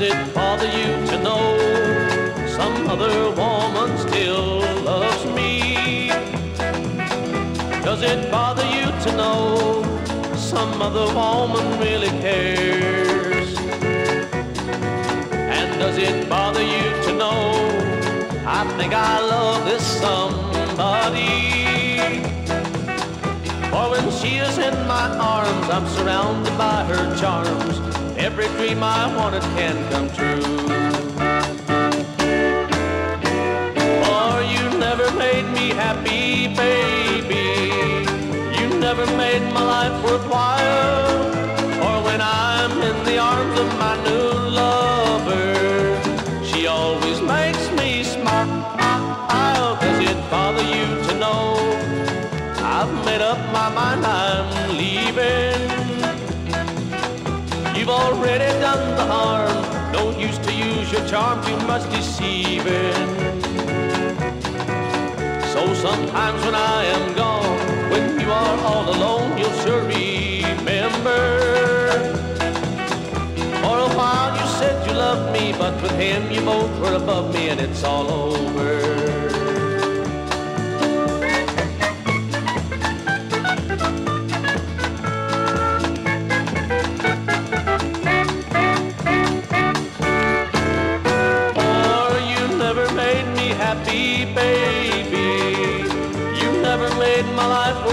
Does it bother you to know some other woman still loves me? Does it bother you to know some other woman really cares? And does it bother you to know I think I love this somebody? For when she is in my arms, I'm surrounded by her charms. Every dream I wanted can come true. For you never made me happy, baby. You never made my life worthwhile. Or when I'm in the arms of my new lover, she always makes me smile. Does it bother you to know I've made up my mind I'm leaving? You've already done the harm. Don't use to use your charm, too much deceiving. So sometimes when I am gone, when you are all alone, you'll sure remember. For a while you said you loved me, but with him you both were above me, and it's all over.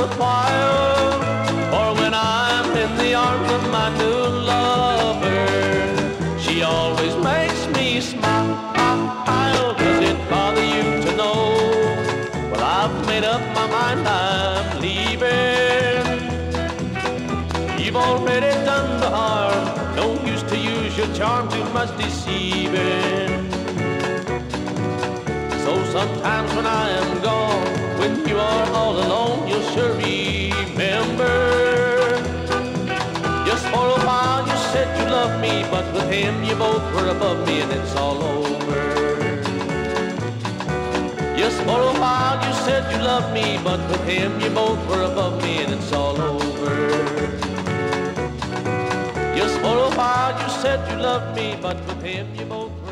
Worthwhile. For when I'm in the arms of my new lover, she always makes me smile. Does it bother you to know? Well, I've made up my mind, I'm leaving. You've already done the harm. No use to use your charm, too much deceiving. So sometimes when I am gone, when you are all alone, Just for a while you said you loved me, but with him you both were above me, and it's all over. Just for a while you said you loved me, but with him you both were above me, and it's all over. Just for a while you said you loved me, but with him you both